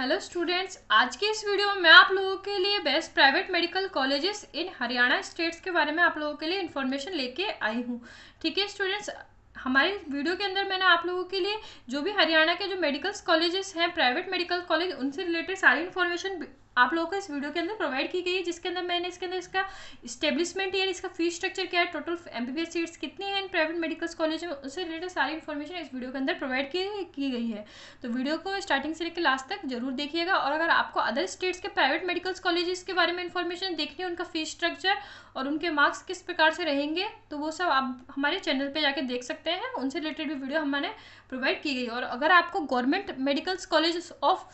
Hello students आज के इस वीडियो में मैं आप लोगों के लिए best private medical colleges in Haryana states के बारे में आप लोगों के लिए इन्फॉर्मेशन लेके आई हूँ। ठीक है स्टूडेंट्स हमारे वीडियो के अंदर मैंने आप लोगों के लिए जो भी हरियाणा के जो मेडिकल कॉलेजेस हैं प्राइवेट मेडिकल कॉलेज उनसे रिलेटेड सारी इन्फॉर्मेशन आप लोगों को इस वीडियो के अंदर प्रोवाइड की गई है, जिसके अंदर मैंने इसके अंदर इसका स्टेब्लिशमेंट ईयर इसका फ़ीस स्ट्रक्चर क्या है टोटल एमबीबीएस सीट्स कितनी है इन प्राइवेट मेडिकल कॉलेज में, उससे रिलेटेड सारी इन्फॉर्मेशन इस वीडियो के अंदर प्रोवाइड की की गई है। तो वीडियो को स्टार्टिंग से लेकर लास्ट तक ज़रूर देखिएगा, और अगर आपको अदर स्टेट्स के प्राइवेट मेडिकल कॉलेजेस के बारे में इन्फॉर्मेशन देखनी है, उनका फ़ीस स्ट्रक्चर और उनके मार्क्स किस प्रकार से रहेंगे तो वो सब आप हमारे चैनल पर जाके देख सकते हैं, उनसे रिलेटेड भी वीडियो हमारे प्रोवाइड की गई और अगर आपको government medical college of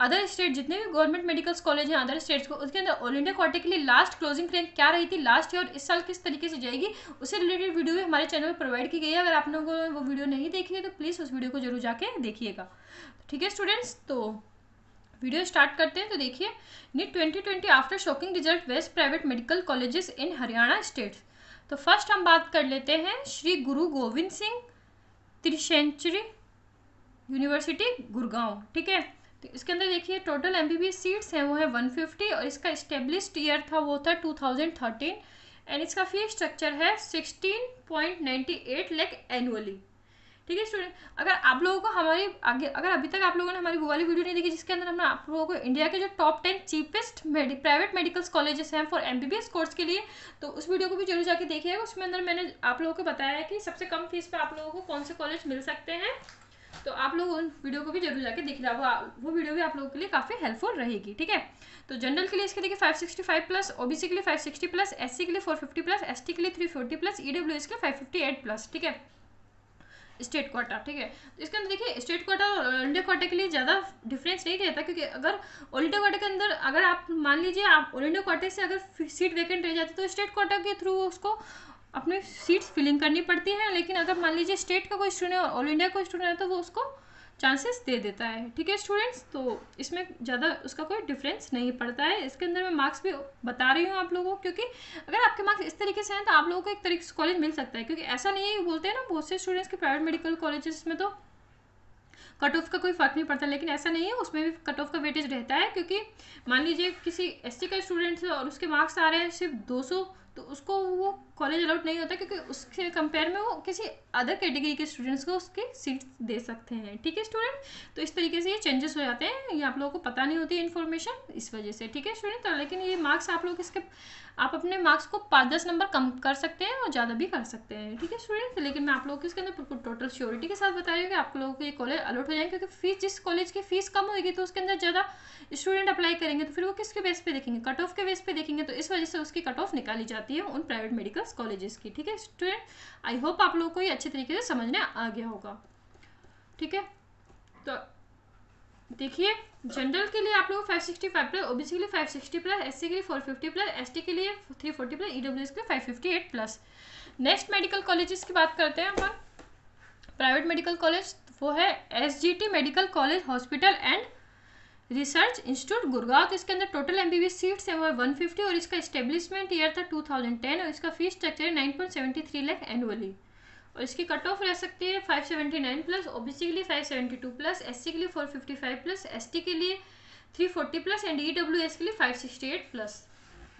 other state जितने भी गवर्नमेंट मेडिकल कॉलेज हैं अदर स्टेट्स को, उसके अंदर ऑल इंडिया क्वार्टर के लिए लास्ट क्लोजिंग रैंक क्या रही थी? लास्ट ईयर इस साल किस तरीके से जाएगी? उससे रिलेटेड वीडियो भी हमारे चैनल पर प्रोवाइड की गई है। अगर आप लोगों को वो वीडियो नहीं देखी है तो प्लीज़ उस वीडियो को ज़रूर जाके देखिएगा। ठीक है स्टूडेंट्स तो वीडियो स्टार्ट करते हैं तो देखिए। NEET twenty twenty after shocking result best private medical colleges in Haryana state तो फ़र्स्ट हम बात कर लेते हैं श्री गुरु गोविंद सिंह त्रिशेंचुरी यूनिवर्सिटी गुड़गांव। ठीक है? तो इसके अंदर देखिए टोटल एम सीट्स हैं, वो है 150 और इसका इस्टेब्लिश्ड ईयर था, वो था 2013 एंड इसका फ़ी स्ट्रक्चर है 16.98 लाख एनुअली ठीक है स्टूडेंट अगर आप लोगों को हमारी आगे, अगर अभी तक आप लोगों ने हमारी वो वाली वीडियो नहीं देखी जिसके अंदर हमने आप लोगों को इंडिया के जो top ten cheapest private medical colleges हैं फॉर एमबीबीएस कोर्स के लिए तो उस वीडियो को भी ज़रूर जाके देखिएगा। उसमें अंदर मैंने आप लोगों को बताया है कि सबसे कम फ़ीस पर आप लोगों को कौन से कॉलेज मिल सकते हैं। तो आप लोग उन वीडियो को भी ज़रूर जाके देख रहा वो वो वीडियो भी आप लोगों के लिए काफ़ी हेल्पफुल रहेगी, ठीक है? तो जनरल के लिए इसके देखिए 565 प्लस ओबीसी के लिए 560 प्लस एससी के लिए 450 प्लस एसटी के लिए 340 प्लस ईडब्ल्यूएस के लिए 558 प्लस ठीक है? स्टेट क्वार्टर ठीक है? तो इसके अंदर देखिए स्टेट कोटा और इंडिया कोटा के लिए ज़्यादा डिफरेंस नहीं रहता, क्योंकि अगर इंडिया कोटा के अंदर अगर आप मान लीजिए आप इंडिया कोटे से अगर सीट वैकेंट रह जाती तो स्टेट कोटा के थ्रू उसको अपने सीट्स फिलिंग करनी पड़ती है, लेकिन अगर मान लीजिए स्टेट का कोई स्टूडेंट और ऑल इंडिया का स्टूडेंट है तो वो उसको चांसेस दे देता है। ठीक है स्टूडेंट्स तो इसमें ज़्यादा उसका कोई डिफरेंस नहीं पड़ता है। इसके अंदर मैं मार्क्स भी बता रही हूँ आप लोगों को, क्योंकि अगर आपके मार्क्स इस तरीके से हैं तो आप लोगों को एक तरीके से कॉलेज मिल सकता है। क्योंकि ऐसा नहीं है बोलते हैं ना, बहुत से स्टूडेंट्स के प्राइवेट मेडिकल कॉलेजेस में तो कट ऑफ़ का कोई फ़र्क नहीं पड़ता, लेकिन ऐसा नहीं है, उसमें भी कट ऑफ़ का वेटेज रहता है। क्योंकि मान लीजिए किसी एससी का स्टूडेंट और उसके मार्क्स आ रहे हैं सिर्फ़ दो सौ तो उसको वो कॉलेज अलाउड नहीं होता क्योंकि उसके कंपेयर में वो किसी अदर कैटेगरी के स्टूडेंट्स को उसके सीट दे सकते हैं। ठीक है स्टूडेंट तो इस तरीके से ये चेंजेस हो जाते हैं। ये आप लोगों को पता नहीं होती इन्फॉर्मेशन इस वजह से। ठीक है स्टूडेंट तो लेकिन ये मार्क्स आप लोग इसके, आप अपने मार्क्स को पाँच दस नंबर कम कर सकते हैं और ज़्यादा भी कर सकते हैं। ठीक है स्टूडेंट तो लेकिन मैं आप लोगों को इसके अंदर बिल्कुल टोटल श्योरिटी के साथ बता रही हूँ कि आप लोगों को ये कॉलेज अलॉट हो जाएँगे क्योंकि फ़ीस जिस कॉलेज की फ़ीस कम होगी तो उसके अंदर ज़्यादा स्टूडेंट अप्लाई करेंगे तो फिर वो किसके बेस पे देखेंगे? कट ऑफ़ के बेस पे देखेंगे तो इस वजह से उसकी कट ऑफ़ निकाली जाती है उन प्राइवेट मेडिकल कॉलेजेस की, ठीक है? स्टूडेंट आई होप आप लोगों को ये अच्छे तरीके से समझने आ गया होगा। ठीक है? तो देखिए जनरल के लिए आप लोग 565 प्लस ओबीसी के लिए 560 प्लस एससी के लिए 450 प्लस एसटी के लिए 340 प्लस ईडब्ल्यूएस के लिए 558 प्लस नेक्स्ट मेडिकल कॉलेजेस की बात करते हैं अपन। प्राइवेट मेडिकल कॉलेज वो है SGT medical college hospital and research institute Gurgaon तो इसके अंदर टोटल एम सीट्स हैं, वो वन फिफ्टी और इसका स्टेब्लिशमेंट ईयर था टू थाउज़ेंड टेन और इसका फ़ीस स्ट्रक्चर है nine point seventy three lakh annually और इसकी कट ऑफ़ रह सकती है five seventy nine plus OBC के लिए five seventy two plus SC के लिए four fifty five plus ST के लिए three forty plus and E W S के लिए five sixty eight plus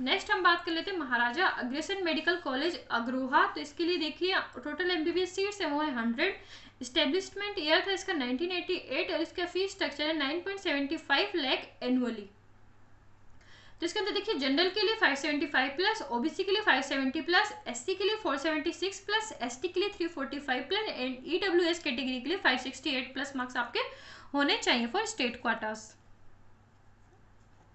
next हम बात कर लेते हैं महाराजा अग्रसेन मेडिकल कॉलेज अग्रोहा। तो इसके लिए देखिए total M B B S seats है, वो है हंड्रेड स्टेब्लिशमेंट ईयर था इसका 1988 और इसका फ़ीस स्ट्रक्चर है 9.75 लाख एनुअली तो इसके अंदर देखिए जनरल के लिए 575 प्लस ओबीसी के लिए 570 प्लस एससी के लिए 476 प्लस एसटी के लिए 345 प्लस एंड ईडब्ल्यूएस कैटेगरी के लिए 568 प्लस मार्क्स आपके होने चाहिए फॉर स्टेट क्वार्टर्स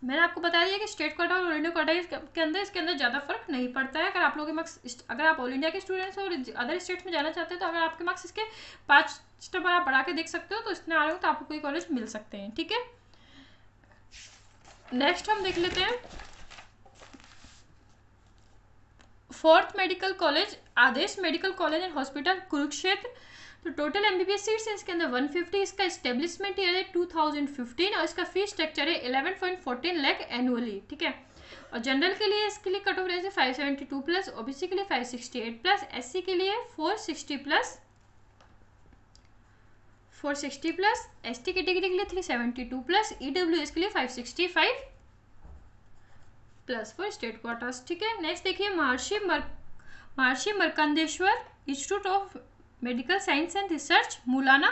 मैंने आपको बता दिया कि स्टेट कोटा और ऑल इंडिया क्वार्टर के अंदर, इसके अंदर ज़्यादा फ़र्क नहीं पड़ता है। अगर आप लोगों के मार्क्स अगर आप ऑल इंडिया के स्टूडेंट्स और अदर स्टेट्स में जाना चाहते हैं तो अगर आपके मार्क्स इसके पाँच स्टेप आप बढ़ा के देख सकते हो तो इसमें आ रहे हो तो आपको कोई कॉलेज मिल सकते हैं, ठीक है? नेक्स्ट हम देख लेते हैं। Fourth medical college Adesh medical college and hospital Kurukshetra. तो टोटल एमबीबीएस सीट्स है, इसके अंदर 150 इसका स्टेब्लिशमेंट ईयर है 2015 और इसका फ़ीस स्ट्रक्चर है 11.14 लाख एनुअली ठीक है? और जनरल के लिए इसके लिए cut off five seventy two plus OBC के लिए five sixty eight plus S के लिए four sixty plus four sixty plus S T category के लिए three seventy two plus E W S के लिए five sixty five plus for state quarters ठीक है? नेक्स्ट देखिए महर्षि मर Maharishi Markandeshwar institute of medical science and research, Mullana.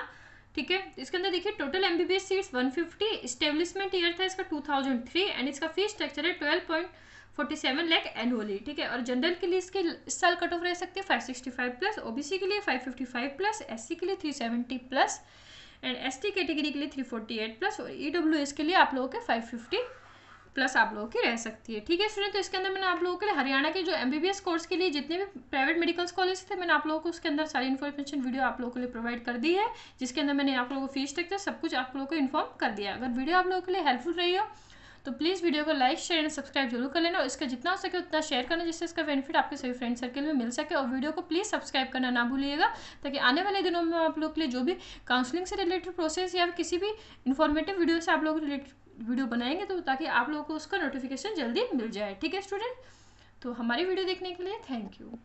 ठीक है? इसके अंदर देखिए total M B B S seats one fifty establishment year था इसका टू थाउज़ेंड थ्री एंड इसका फ़ीस स्ट्रक्चर है twelve point forty seven lakh annually ठीक है? और जनरल के लिए इसके, इस साल कट ऑफ़ रह सकते हैं five sixty five plus OBC के लिए five fifty five plus S C के लिए three seventy plus and S T category के लिए थ्री फोर्टी एट प्लस और ई डब्ल्यू एस के लिए आप लोगों के फाइव फिफ्टी प्लस आप लोगों की रह सकती है। ठीक है स्टूडेंट तो इसके अंदर मैंने आप लोगों के लिए हरियाणा के जो एमबीबीएस कोर्स के लिए जितने भी प्राइवेट मेडिकल कॉलेज थे, मैंने आप लोगों को उसके अंदर सारी इन्फॉर्मेशन वीडियो आप लोगों के लिए प्रोवाइड कर दी है, जिसके अंदर मैंने आप लोगों को फ़ीस स्ट्रक्चर सब कुछ आप लोगों को इन्फॉर्म कर दिया अगर वीडियो आप लोगों के लिए हेल्पफुल रही हो तो प्लीज़ वीडियो को लाइक शेयर एंड सब्सक्राइब ज़रूर कर लेना और इसका जितना हो सके उतना शेयर करना, जिससे इसका बेनिफिट आपके सभी फ्रेंड सर्कल में मिल सके। और वीडियो को प्लीज़ सब्सक्राइब करना ना भूलिएगा, ताकि आने वाले दिनों में आप लोग के लिए जो भी काउंसलिंग से रिलेटेड प्रोसेस या किसी भी इन्फॉर्मेटिव वीडियो से आप लोग रिलेटेड वीडियो बनाएँगे तो ताकि आप लोगों को उसका नोटिफिकेशन जल्दी मिल जाए। ठीक है स्टूडेंट तो हमारी वीडियो देखने के लिए थैंक यू